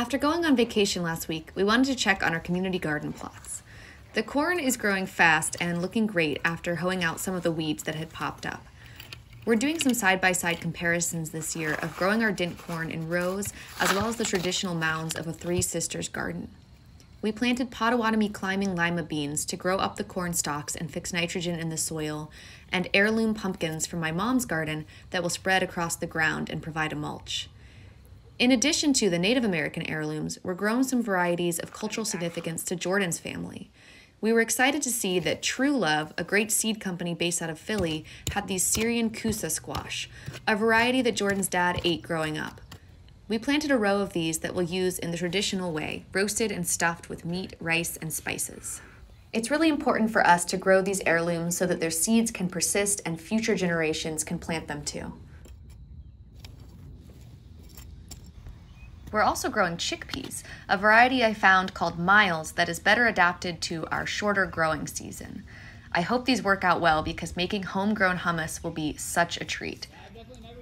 After going on vacation last week, we wanted to check on our community garden plots. The corn is growing fast and looking great after hoeing out some of the weeds that had popped up. We're doing some side by side comparisons this year of growing our dent corn in rows as well as the traditional mounds of a Three Sisters garden. We planted Potawatomi climbing lima beans to grow up the corn stalks and fix nitrogen in the soil, and heirloom pumpkins from my mom's garden that will spread across the ground and provide a mulch. In addition to the Native American heirlooms, we're growing some varieties of cultural significance to Jordan's family. We were excited to see that Truelove, a great seed company based out of Philly, had the Syrian Koosa squash, a variety that Jordan's dad ate growing up. We planted a row of these that we'll use in the traditional way, roasted and stuffed with meat, rice, and spices. It's really important for us to grow these heirlooms so that their seeds can persist and future generations can plant them too. We're also growing chickpeas, a variety I found called Myles that is better adapted to our shorter growing season. I hope these work out well because making homegrown hummus will be such a treat.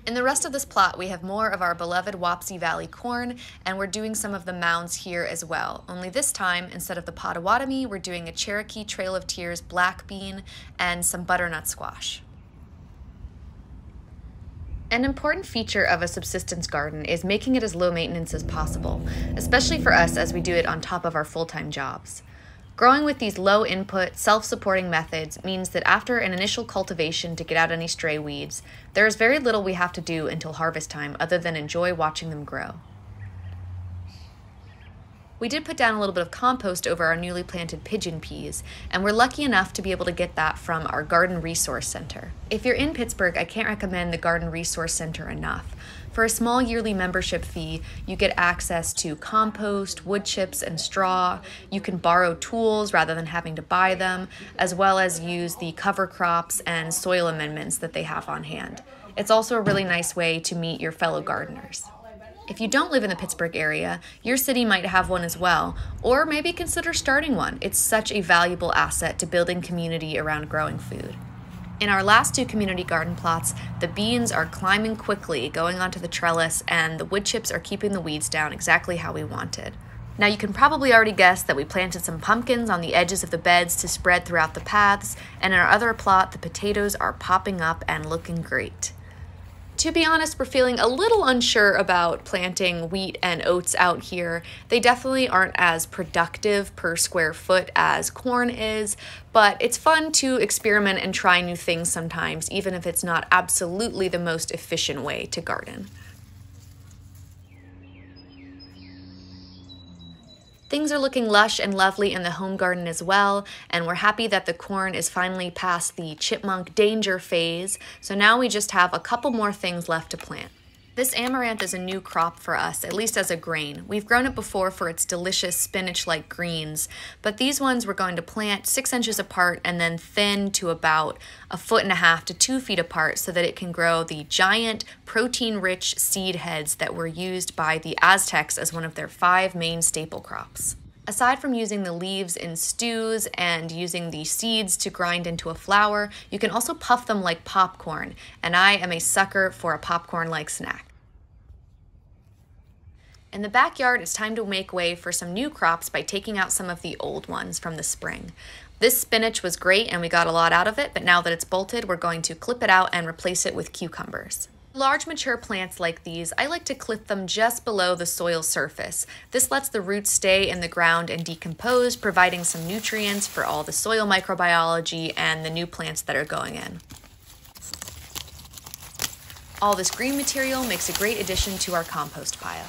In the rest of this plot, we have more of our beloved Wapsie Valley corn, and we're doing some of the mounds here as well. Only this time, instead of the Potawatomi, we're doing a Cherokee Trail of Tears black bean and some butternut squash. An important feature of a subsistence garden is making it as low maintenance as possible, especially for us as we do it on top of our full time jobs. Growing with these low input, self supporting methods means that after an initial cultivation to get out any stray weeds, there is very little we have to do until harvest time other than enjoy watching them grow. We did put down a little bit of compost over our newly planted pigeon peas, and we're lucky enough to be able to get that from our Garden Resource Center. If you're in Pittsburgh, I can't recommend the Garden Resource Center enough. For a small yearly membership fee, you get access to compost, wood chips, and straw. You can borrow tools rather than having to buy them, as well as use the cover crops and soil amendments that they have on hand. It's also a really nice way to meet your fellow gardeners. If you don't live in the Pittsburgh area, your city might have one as well, or maybe consider starting one. It's such a valuable asset to building community around growing food. In our last two community garden plots, the beans are climbing quickly, going onto the trellis, and the wood chips are keeping the weeds down exactly how we wanted. Now you can probably already guess that we planted some pumpkins on the edges of the beds to spread throughout the paths, and in our other plot, the potatoes are popping up and looking great to be honest, we're feeling a little unsure about planting wheat and oats out here. They definitely aren't as productive per square foot as corn is, but it's fun to experiment and try new things sometimes, even if it's not absolutely the most efficient way to garden. Things are looking lush and lovely in the home garden as well, and we're happy that the corn is finally past the chipmunk danger phase, so now we just have a couple more things left to plant. This amaranth is a new crop for us, at least as a grain. We've grown it before for its delicious spinach-like greens, but these ones we're going to plant six inches apart and then thin to about a foot and a half to two feet apart so that it can grow the giant protein-rich seed heads that were used by the Aztecs as one of their five main staple crops. Aside from using the leaves in stews and using the seeds to grind into a flour, you can also puff them like popcorn, and I am a sucker for a popcorn-like snack. In the backyard, it's time to make way for some new crops by taking out some of the old ones from the spring. This spinach was great and we got a lot out of it, but now that it's bolted, we're going to clip it out and replace it with cucumbers. Large mature plants like these, I like to clip them just below the soil surface. This lets the roots stay in the ground and decompose, providing some nutrients for all the soil microbiology and the new plants that are going in. All this green material makes a great addition to our compost pile.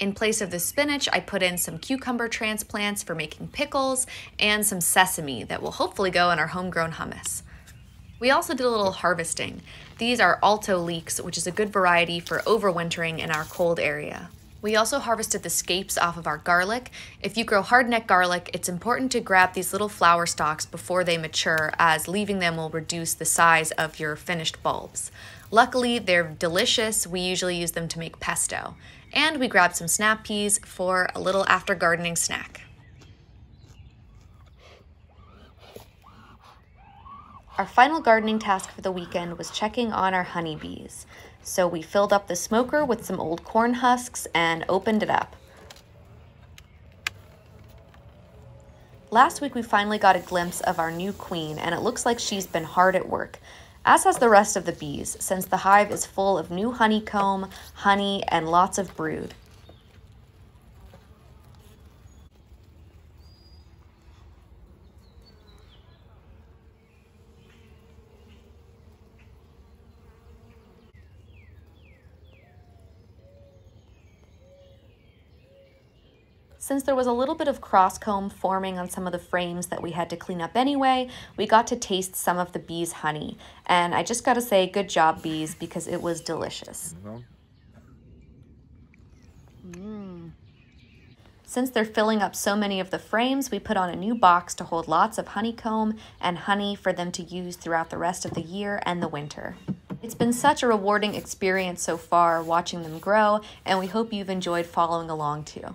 In place of the spinach, I put in some cucumber transplants for making pickles and some sesame that will hopefully go in our homegrown hummus. We also did a little harvesting. These are Alto leeks, which is a good variety for overwintering in our cold area. We also harvested the scapes off of our garlic. If you grow hardneck garlic, it's important to grab these little flower stalks before they mature as leaving them will reduce the size of your finished bulbs. Luckily, they're delicious. We usually use them to make pesto. And we grabbed some snap peas for a little after gardening snack. Our final gardening task for the weekend was checking on our honeybees. So we filled up the smoker with some old corn husks and opened it up. Last week we finally got a glimpse of our new queen and it looks like she's been hard at work, as has the rest of the bees, since the hive is full of new honeycomb, honey, and lots of brood. Since there was a little bit of crosscomb forming on some of the frames that we had to clean up anyway, we got to taste some of the bees' honey. And I just gotta say, good job, bees, because it was delicious. Mm. Since they're filling up so many of the frames, we put on a new box to hold lots of honeycomb and honey for them to use throughout the rest of the year and the winter. It's been such a rewarding experience so far watching them grow, and we hope you've enjoyed following along too.